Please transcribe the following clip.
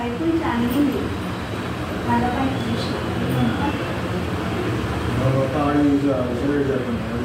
Kaipun Janini, Malapai Krishna. to is a